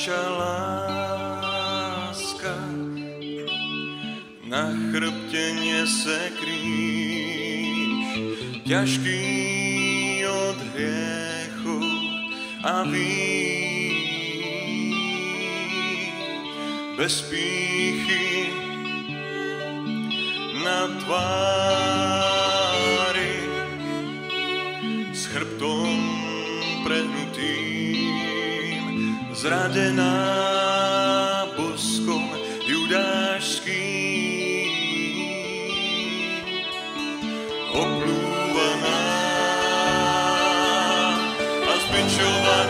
kráča láska, na chrbtě nese kríž, ťažký od hriechu a vín. Bez pýchy na tvári s chrbtom prehnutým, zradená boskom judášským, oplúvaná a zbičovaná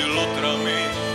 pelo outra mente.